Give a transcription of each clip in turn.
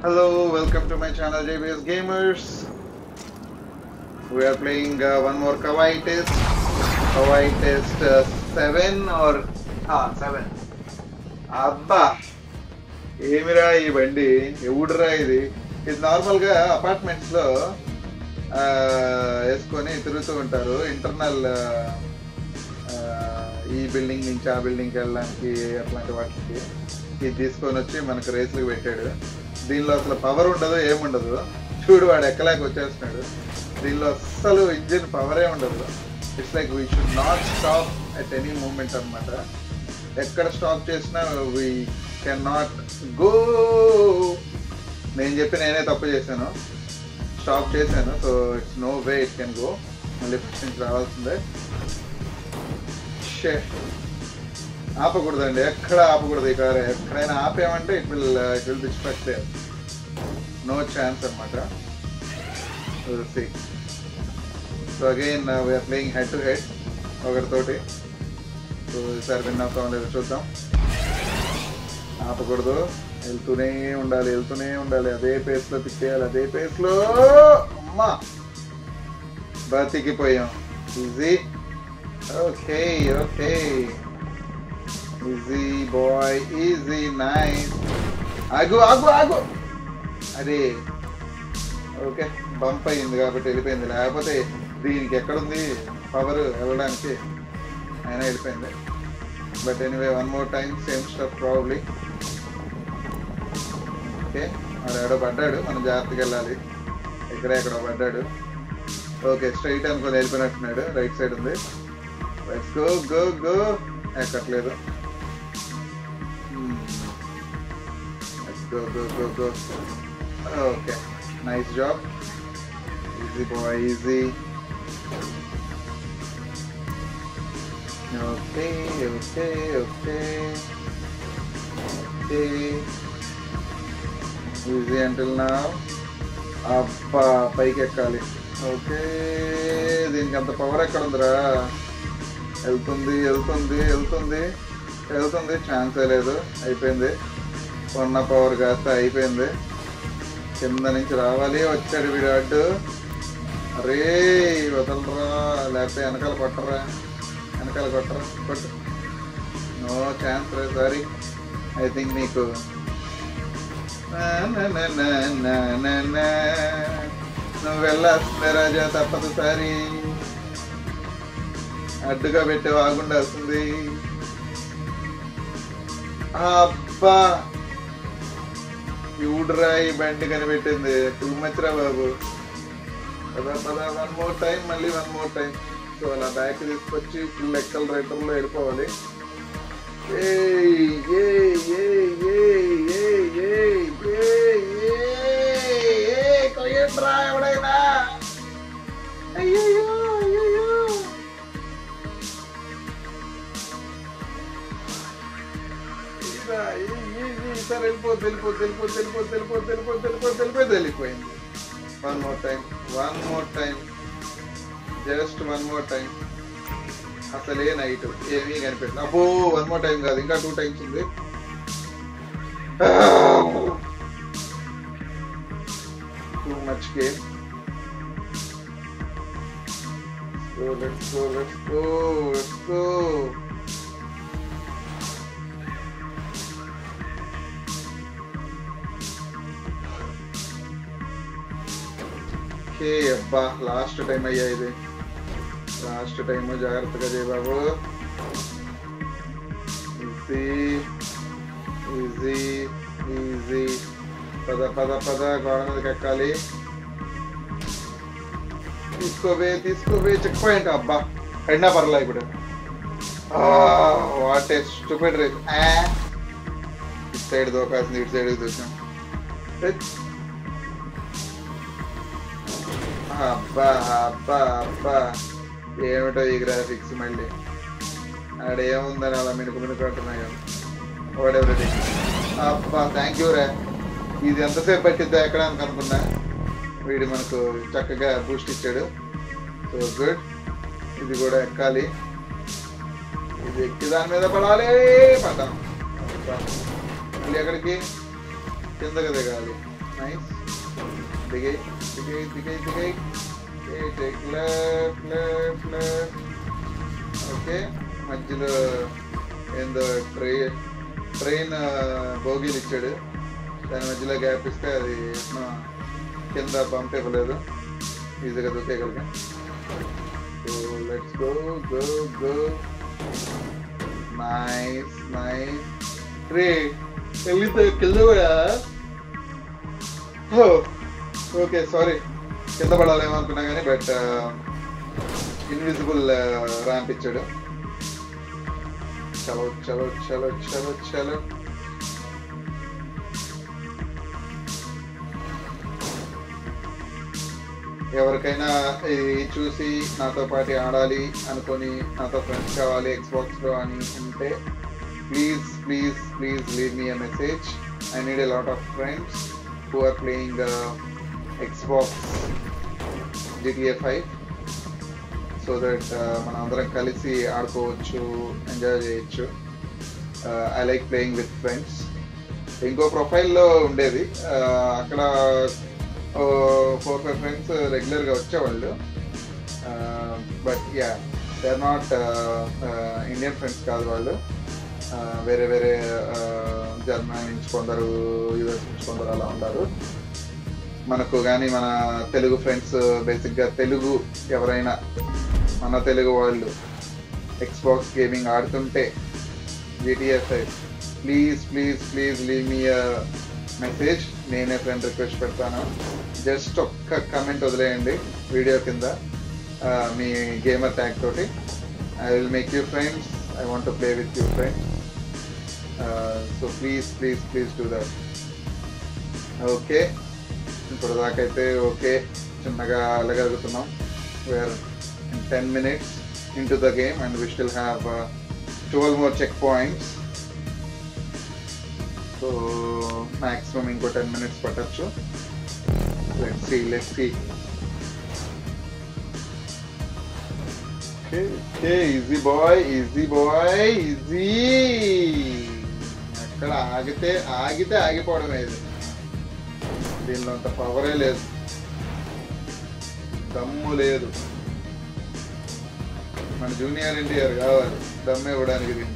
Hello, welcome to my channel JBS Gamers. We are playing uh, one more Kawaii test. Kawaii test uh, 7 or ah 7. అబ్బా ఏమిరా ఈ బండి ఎవడురా ఇది ఇది నార్మల్గా అపార్ట్మెంట్స్లో వేసుకొని తిరుగుతూ ఉంటారు ఇంటర్నల్ ఈ బిల్డింగ్ నుంచి ఆ బిల్డింగ్కి వెళ్ళడానికి అట్లాంటి వాటికి ఇది తీసుకొని వచ్చి మనకు రేసులకు పెట్టాడు దీనిలో అసలు పవర్ ఉండదు ఏముండదు చూడు వాడు ఎక్కలేక వచ్చేస్తున్నాడు. దీనిలో అస్సలు ఇంజిన్ పవరే ఉండదు. It's like we should not stop at any moment అనమాట ఎక్కడ స్టాప్ చేసినా వీ కెన్ నాట్ గో నేను చెప్పి నేనే తప్పు చేశాను. స్టాప్ చేశాను so it's no way it can go మళ్ళీ ఫస్ట్ నుంచి రావాల్సిందే. షే. ఆపకూడదండి ఎక్కడ ఆపకూడదు ఈ కారు. ఎక్కడైనా ఆపామంటే it will uh, it will distract no chance అనమాట so again we're playing head to head ఒకరితోటి. So ఈసారి విన్ అవుతాం లేదో చూద్దాం. ఆపకూడదు. వెళ్తూనే ఉండాలి వెళ్తూనే ఉండాలి. అదే పేస్లో తిప్పేయాలి అదే పేస్లో అమ్మా! బతికిపోయాం. Easy okay okay easy boy easy nice ఆగు ఆగు ఆగు. అరే ఓకే బంప్ అయింది కాబట్టి వెళ్ళిపోయింది. లేకపోతే దీనికి ఎక్కడుంది? పవర్ వెళ్ళడానికి అయినా వెళ్ళిపోయింది. But anyway one more time same stuff probably okay మరి ఎవడో పడ్డాడు. మనం జాగ్రత్తగా వెళ్ళాలి. ఇక్కడ ఎక్కడో పడ్డాడు. ఓకే స్ట్రైట్ అనుకొని వెళ్ళిపోయినట్టున్నాడు. రైట్ సైడ్ ఉంది. లెట్స్ గో గో గో ఎక్కట్లేదు. Go, go, go, go. Okay. Nice job. Easy boy, easy. Okay, okay, okay. Okay. Easy until now. అబ్బా పైకి ఎక్కాలి ఓకే దీనికి అంత పవర్ ఎక్కడ ఉందిరా వెళ్తుంది వెళ్తుంది వెళ్తుంది వెళ్తుంది ఛాన్సే లేదు అయిపోయింది ఉన్న పవర్ కాస్త అయిపోయింది. కింద నుంచి రావాలి వచ్చాడు వీడు అడ్డు. అరే వదలరా లేకపోతే వెనకాల కొట్టరా వెనకాల కొట్టరా కొట్టు. నో ఛాన్స్ రే సారీ. ఐ థింక్ నీకు. నువ్వు వెళ్ళాల్సిందే రాజా తప్పదు సారీ. అడ్డుగా పెట్టి ఆగుండాల్సింది అబ్బా! ఇవుడురా ఈ బండి కనిపెట్టింది టూ మచ్ రా బాబు పదా పదా వన్ మోర్ టైం మళ్ళీ వన్ మోర్ టైం సో అలా బ్యాక్ తీసుకొచ్చి ఫుల్ ఎక్కల రైటర్లో వెళ్ళిపోవాలి ఏయ్ ఏయ్ ఏయ్ ఏయ్ ఏయ్ ఏయ్ ఏయ్ ఏయ్ ఏయ్ కొయ్యండ్రా ఎవడైనా అయ్యయ్యో ఈసారి వెళ్ళిపోద్ది వెళ్ళిపోద్ది వెళ్ళిపోద్ది వెళ్ళిపోద్ది వెళ్ళిపోద్ది వెళ్ళిపోద్ది వెళ్ళిపోద్ది వెళ్ళిపోద్ది వెళ్ళిపోయింది one more time one more time just one more time అసలే నైట్ ఏమీ కనిపెట్టిన అబ్బో వన్ మోర్ టైం కాదు ఇంకా టూ టైమ్స్ ఉంది. Too much game So let's go, let's go, let's go. Okay అబ్బా లాస్ట్ టైం అయ్యా ఇది లాస్ట్ టైం జాగ్రత్తగా చేయ బాబు ఈజీ ఈజీ ఈజీ పద పద పద గోడ మీదకి ఎక్కాలి తీసుకోవే తీసుకోవే చెక్ పాయింట్ అబ్బా పడినా పర్లే ఇప్పుడు వాట్ ఏ స్టూపిడ్ రేస్ ఇటు సైడ్ దోకాల్సింది ఇటు సైడ్ దూసాం అబ్బా అబ్బా అబ్బా. ఏమిటో ఈ గ్రాఫిక్స్ మళ్ళీ. ఆడ ఏముందని అలా మినుకు మినుకు అంటున్నాయి వాడెవరి అబ్బా థ్యాంక్ యూ రా. ఇది ఎంతసేపు పట్టిద్దా ఎక్కడ అనుకున్నా వీడు మనకు చక్కగా బూస్ట్ ఇచ్చాడు. సో గుడ్ ఇది కూడా ఎక్కాలి. ఇది ఎక్కి దాని మీద పడాలి పడ్డాం. మళ్ళీ ఎక్కడికి? కిందకి దిగాలి. నైస్ దిగై దిగై దిగై Okay, take left, left, left. Okay, మధ్యలో ఏందో ట్రైన్ ట్రైన్ బోగీలు ఇచ్చాడు దాని మధ్యలో గ్యాప్ ఇస్తే అది మనం కింద పంప్ ఇవ్వలేదు. ఈజీగా దొరికేయగలిగా so let's go go go nice nice రే వెళ్ళి కింద కూడా ఓకే సారీ కింద పడాలేమో అనుకున్నా కానీ బట్ ఇన్విజిబుల్ ర్యాంప్ ఇచ్చాడు. చలో చలో చలో చలో చలో. ఎవరికైనా ఇది చూసి నాతో పాటు ఆడాలి అనుకొని నాతో ఫ్రెండ్స్ కావాలి ఎక్స్బాక్స్లో అని ఉంటే please please please leave me a message I need a lot of friends who are playing Xbox GTA five so that మనం అందరం కలిసి ఆడుకోవచ్చు ఎంజాయ్ చేయొచ్చు. I like playing with friends ఇంకో ప్రొఫైల్లో ఉండేది. Uh, అక్కడ ఫోర్ ఫైవ్ ఫ్రెండ్స్ రెగ్యులర్గా వచ్చేవాళ్ళు. But yeah they are not Indian friends కాదు వాళ్ళు. Uh, వేరే వేరే uh, జర్మనీ నుంచి కొందరు యుఎస్ నుంచి కొందరు అలా ఉన్నారు మనకు కానీ మన తెలుగు ఫ్రెండ్స్ బేసిక్గా తెలుగు ఎవరైనా మన తెలుగు వాళ్ళు ఎక్స్బాక్స్ గేమింగ్ ఆడుతుంటే GTFI please please please leave me message నేనే ఫ్రెండ్ రిక్వెస్ట్ పెడతాను. జస్ట్ ఒక్క కమెంట్ వదిలేయండి వీడియో కింద మీ గేమర్ ట్యాగ్ తోటి. I will make you friends I want to play with you friends so please please please do that okay ఇప్పుడు దాకైతే okay చిన్నగా వెళ్ళగలుగుతున్నాం we're in ten minutes into the game and we still have twelve more check points so maximum ఇంకో ten minutes పట్టచ్చు let see let see okay easy boy easy boy easy ఇక్కడ ఆగితే ఆగితే ఆగిపోవడమే ఇది. దీనిలో అంత పవరే లేదు. దమ్ము లేదు. మన జూనియర్ ఎన్టీఆర్ కావాలి. దమ్ము ఇవ్వడానికి దీన్ని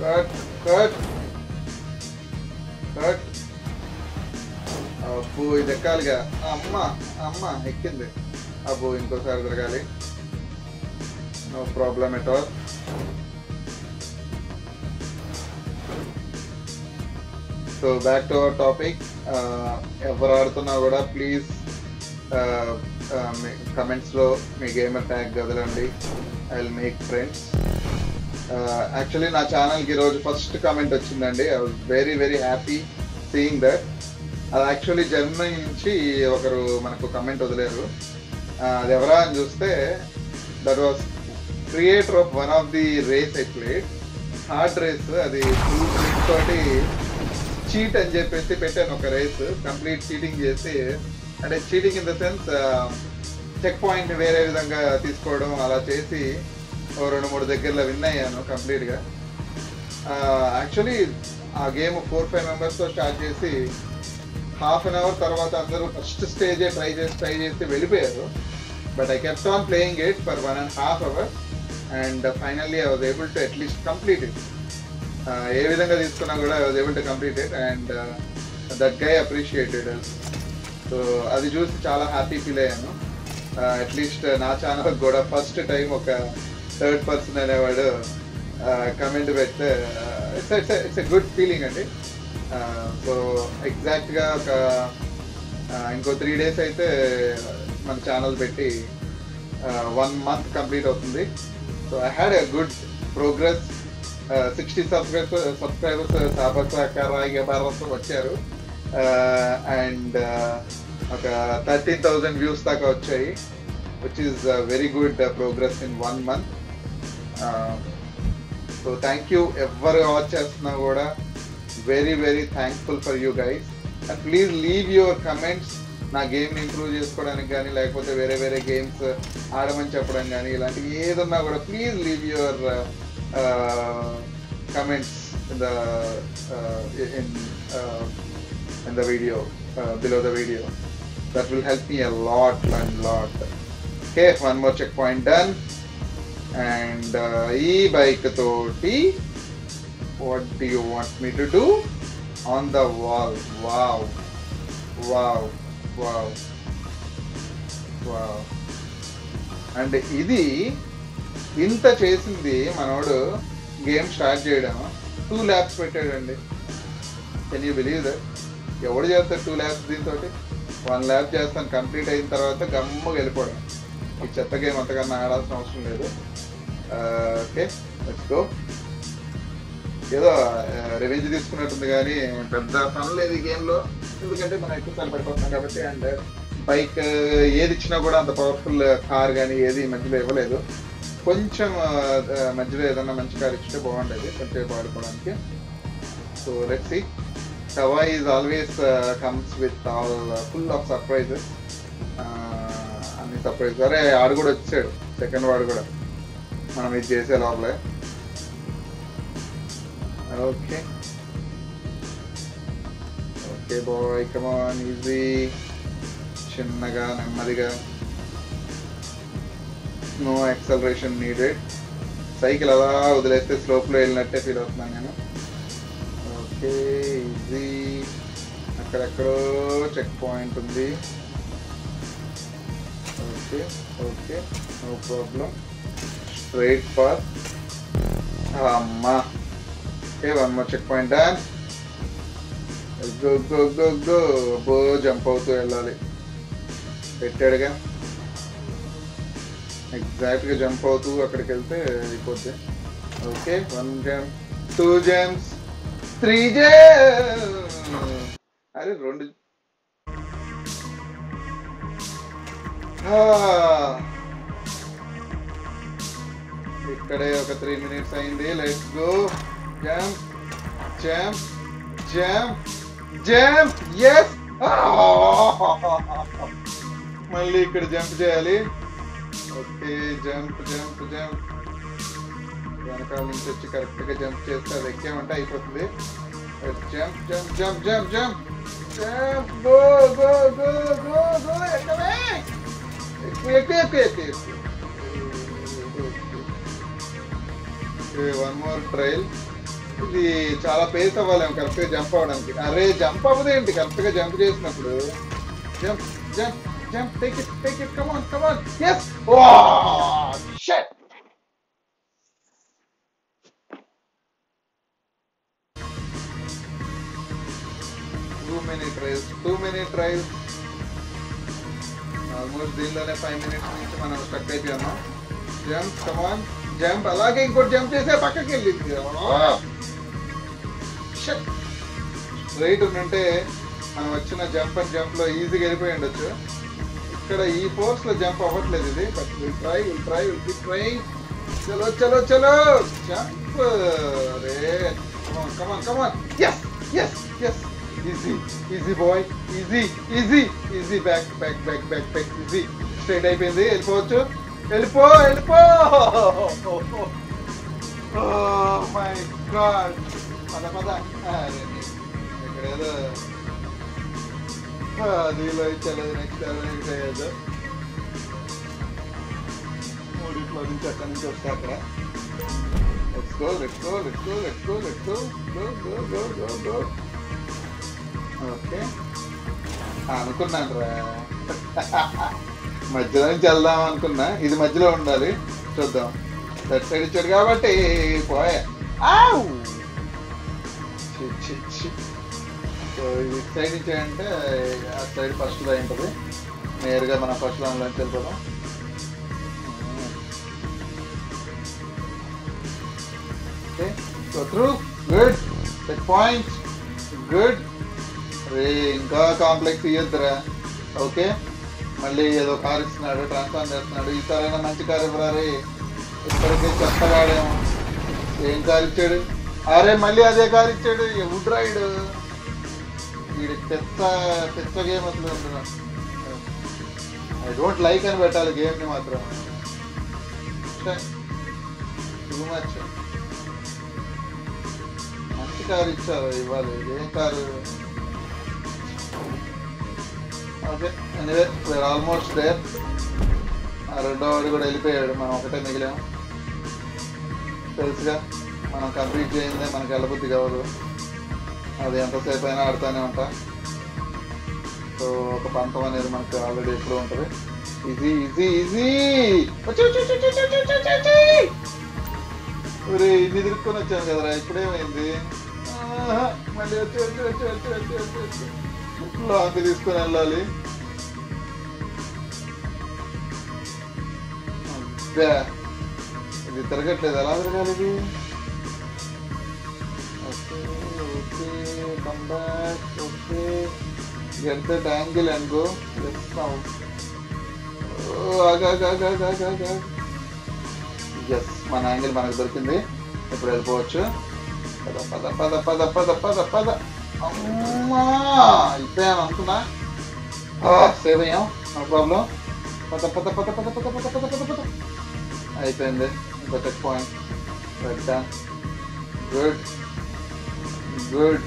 కట్ కట్ కట్ అప్పు ఇది ఎక్కాలిగా. అమ్మ అమ్మ ఎక్కింది. అప్పు ఇంకోసారి తిరగాలి. No problem at all so back to our topic ఎవరు ఆడుతున్నా కూడా ప్లీజ్ కమెంట్స్లో uh, uh, మీ గేమర్ ట్యాగ్ కదలండి. I will make friends actually నా ఛానల్కి ఈరోజు ఫస్ట్ కమెంట్ వచ్చిందండి. I was very very happy seeing that అది యాక్చువల్లీ జర్మనీ నుంచి ఒకరు మనకు కమెంట్ వదిలేరు. Uh, అది ఎవరా అని చూస్తే that was creator of one of the race I hard race అది టూ స్పీడ్ తోటి చీట్ అని చెప్పేసి పెట్టాను ఒక రేస్ కంప్లీట్ చీటింగ్ చేసి అంటే cheating in the sense check point వేరే విధంగా తీసుకోవడం అలా చేసి ఓ రెండు మూడు దగ్గరలో విన్ అయ్యాను కంప్లీట్గా యాక్చువల్లీ ఆ గేమ్ ఫోర్ ఫైవ్ మెంబర్స్తో స్టార్ట్ చేసి హాఫ్ అన్ అవర్ తర్వాత అందరూ ఫస్ట్ స్టేజే ట్రై చేసి ట్రై చేసి వెళ్ళిపోయారు. But I kept on playing it for one and half hour and finally I was able to at least complete it ఏ విధంగా తీసుకున్నా కూడా I was able to complete it and that guy appreciated so అది చూసి చాలా happy feel అయ్యాను. Uh, at least uh, నా channel కూడా first time ఒక థర్డ్ పర్సన్ అనేవాడు uh, కమెంట్ పెడితే it's it's it's a good feeling అండి. సో ఎగ్జాక్ట్గా ఒక ఇంకో త్రీ డేస్ అయితే మన ఛానల్ పెట్టి వన్ మంత్ కంప్లీట్ అవుతుంది. So I had a good progress sixty subscribers subscribers సాబసాకారాగి Bharat వచ్చారు. అండ్ uh, ఒక థర్టీన్ థౌజండ్ వ్యూస్ దాకా వచ్చాయి which is very good progress in one month so thank you ఎవరు watch చేస్తున్నా కూడా very very thankful for you guys and please leave your comments నా game improve చేసుకోవడానికి కానీ లేకపోతే వేరే వేరే గేమ్స్ uh, ఆడమని చెప్పడం కానీ ఇలాంటివి ఏదన్నా కూడా please leave your Comments in the in in the video, uh, below the video. That will help me a lot and lot. Okay, one more checkpoint done. And uh, ఈ bike తోటి what do you want me to do? On the wall. Wow. Wow. Wow. Wow. And ఇది ఇంత చేసింది మనోడు game start చేయడం. Two laps పెట్టాడండి. Can you believe that ఎవడు చేస్తాడు టూ ల్యాబ్స్ దీంతో వన్ ల్యాబ్ చేస్తాను కంప్లీట్ అయిన తర్వాత గమ్ముగా వెళ్ళిపోవడం. ఈ చెత్త గేమ్ అంతకన్నా ఆడాల్సిన అవసరం లేదు. ఓకే లెట్స్ గో ఏదో రివెంజ్ తీసుకున్నట్టుంది కానీ పెద్ద పని లేదు ఈ గేమ్లో. ఎందుకంటే మనం ఎక్కువ సార్లు పడిపోతున్నాం కాబట్టి అండ్ బైక్ ఏది ఇచ్చినా కూడా అంత పవర్ఫుల్ కార్ కానీ ఏది ఈ మధ్యలో ఇవ్వలేదు. కొంచెం మధ్యలో ఏదన్నా మంచి కార్ ఇచ్చితే బాగుండేది కొంచెం వాడుకోవడానికి so let see టవా is always comes with all full of surprises అన్ని సర్ప్రైజ్ అరే ఆడు కూడా వచ్చాడు. సెకండ్ వాడు కూడా. మనం ఇది చేసే లోపలే. Okay okay boy come on easy చిన్నగా నెమ్మదిగా. నో యాక్సలరేషన్ నీడెడ్ సైకిల్ అలా వదిలేస్తే స్లోప్లో వెళ్ళినట్టే ఫీల్ అవుతున్నాను నేను. ఓకే ఈజీ అక్కడెక్కడో చెక్ పాయింట్ ఉంది. Okay okay no problem straight path అమ్మా. Okay one more check point go go go go jump అవుతూ వెళ్ళాలి. పెట్టాడుగా ఎగ్జాక్ట్గా జంప్ అవుతూ అక్కడికి వెళ్తే అయిపోద్ది okay one jump two jumps three jump అరే రెండు. ఆ. ఇక్కడే ఒక త్రీ మినిట్స్ అయింది. Let's go jump jump jump jump yes మళ్ళీ ఇక్కడ జంప్ చేయాలి. Okay jump jump jump. వెనకాల నుంచి వచ్చి కరెక్ట్గా జంప్ చేస్తే అది ఎక్కామంటే అయిపోతుంది. Jump jump jump jump jump. Jump go go go go go ఎక్కవే? ఎక్కువ ఎక్కువ ఎక్కువ ఎక్కువ వన్ మోర్ ట్రైల్ ఇది చాలా పేస్ అవ్వాలి కరెక్ట్గా జంప్ అవ్వడానికి. అరే జంప్ అవ్వదేంటి? కరెక్ట్గా జంప్ చేసినప్పుడు. Jump jump. Jump take it take it come on come on yes. Oh shit. Too many trials too many trials almost దీనిలోనే ఫైవ్ మినిట్స్ నుంచి మనం స్టక్ అయిపోయాము. జంప్ కమాన్ జంప్ అలాగే ఇంకోటి జంప్ చేసే పక్కకి వెళ్ళింది. స్ట్రైట్ ఉంటే మనం వచ్చిన జంప్ అండ్ జంప్లో ఈజీగా వెళ్ళిపోయి ఉండొచ్చు. ఇక్కడ ఈ ఫోర్స్లో జంప్ అవ్వట్లేదు ఇది. But will try will try will keep trying చలో చలో చలో. Jump ray come on come on come on yes yes yes. Easy easy boy easy easy easy back back back back back easy straight అయిపోయింది. వెళ్ళిపోవచ్చు. వెళ్ళిపో వెళ్ళిపో. My God పద పద. అరే ఇక్కడ ఏదో దీనిలో ఇచ్చాలేదు నెక్స్ట్ నెక్స్ట్ అయ్యేది. మూడిట్లో నుంచి అక్కడి నుంచి వస్తే అక్కడ. Let's go let's go let's go let's go let's go go go go go go okay అనుకున్నాను రా. మధ్యలో నుంచి వెళ్దాం అనుకున్నా. ఇది మధ్యలో ఉండాలి. చూద్దాం. దట్ సైడ్ ఇచ్చాడు కాబట్టి పోయా. చి. సో ఇది సైడ్ నుంచి అంటే ఆ సైడ్ ఫస్ట్ అయి ఉంటుంది నేరుగా మనం ఫస్ట్ దానిలోంచి వెళ్ళిపోదాం. Okay. So through good check point good రే ఇంకా కాంప్లెక్స్ ఇయ్యొద్దురా ఓకే మళ్ళీ ఏదో కార్ ఇస్తున్నాడు ట్రాన్స్ఫార్మ్ చేస్తున్నాడు. ఈసారైనా మంచి కార్ ఇవ్వరా రే ఇప్పటికే చెత్తగాడేమో ఏం కార్ ఇచ్చాడు? అరే మళ్ళీ అదే కార్ ఇచ్చాడు. వుడ్ రైడ్ చెత్త చెత్త గేమ్ అసలు ఐ డోంట్ లైక్ అని పెట్టాలి గేమ్ని మాత్రం. టూ మచ్ మంచి కారు ఇచ్చారు ఇవ్వాలి. ఏం car? Okay anyway we're almost there రెండో వాడు కూడా వెళ్ళిపోయాడు మనం ఒకటే మిగిలాం. తెలుసుగా మనం కంప్లీట్ చేయిందే మనకి వెళ్ళబుద్ధి కావదు అది ఎంతసేపు అయినా ఆడుతూనే ఉంటా. సో ఒక పంతం అనేది మనకు ఆల్రెడీ ఎప్పుడు ఉంటుంది ఈజీ ఈజీ ఈజీ ఒరే ఇన్ని తిరుక్కొని వచ్చాను కదరా ఇప్పుడేమైంది ఆహా, మళ్ళీ వచ్చి వచ్చి వచ్చి వచ్చి వచ్చి వచ్చి వచ్చి లాంగ్ తీసుకొని వెళ్ళాలి ఇది తిరగట్లేదు ఎలా తిరగాలి ఇది okay okay come back okay ఎంత దట్ అనుకో అండ్ గో ఎస్ నౌ ఆగా ఆగా ఆగా ఆగా మన యాంగిల్ మనకు దొరికింది ఇప్పుడు వెళ్ళిపోవచ్చు పద పద పద పద పద పద పద అమ్మా అయిపోయాను అనుకున్నా సేవ్ అయ్యాం నో ప్రాబ్లం పద పద పద పద పద పద పద పద పద అయిపోయింది ఇంకో చెక్ పాయింట్ పెట్టాను గుడ్ గుడ్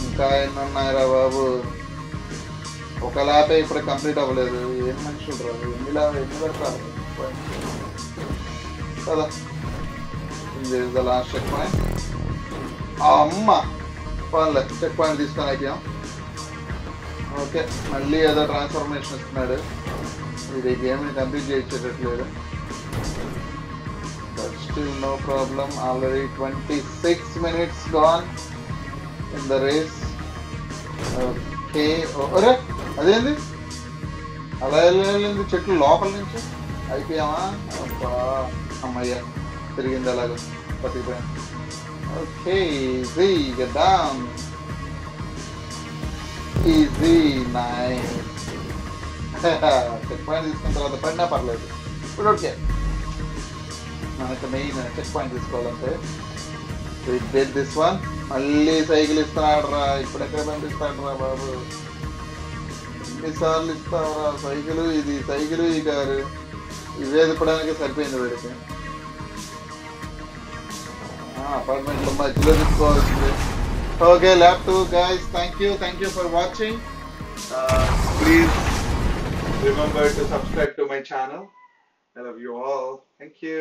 ఇంకా ఎన్ని బాబు ఒక ల్యాపే ఇప్పుడు కంప్లీట్ అవ్వలేదు. ఏం మనుషులు రాదు ఎన్ని ల్యాబ్ ఎన్ని పెడతారు? కదా ద లాస్ట్ చెక్ పాయింట్ అమ్మ! పర్లేదు చెక్ పాయింట్ తీసుకొని అయిపోయాం ఓకే మళ్ళీ ఏదో ట్రాన్స్ఫర్మేషన్ ఇస్తున్నాడు. ఇది గేమ్ని complete చేయించేటట్లేదు. But still no problem already twenty six minutes gone in the race okay ఒరే అదేంది? అలా వెళ్ళింది చెట్లు లోపల నుంచి? అయిపోయామా అబ్బా అమ్మయ్య తిరిగింది అలాగ బతికిపోయాం ఓకే ఈజీ కదా ఈజీ నైస్. చెక్ పాయింట్ తీసుకున్న తర్వాత పడినా పర్లేదు. ఇప్పుడు ఓకే మనకు మెయిన్ చెక్ పాయింట్ తీసుకోవాలంటే దిస్ వన్ మళ్ళీ సైకిల్ ఇస్తున్నాడు రా ఇప్పుడు ఎక్కడ పంపిస్తాడు రా బాబు? ఎన్నిసార్లు ఇస్తావురా సైకిల్ ఇది సైకిల్ ఈ కారు ఇవే తిప్పడానికి సరిపోయింది వీడికి అపార్ట్మెంట్లో మధ్యలో తిప్పుకోవాల్సింది okay lap two guys thank you thank you for watching please remember to subscribe to my channel I love you all thank you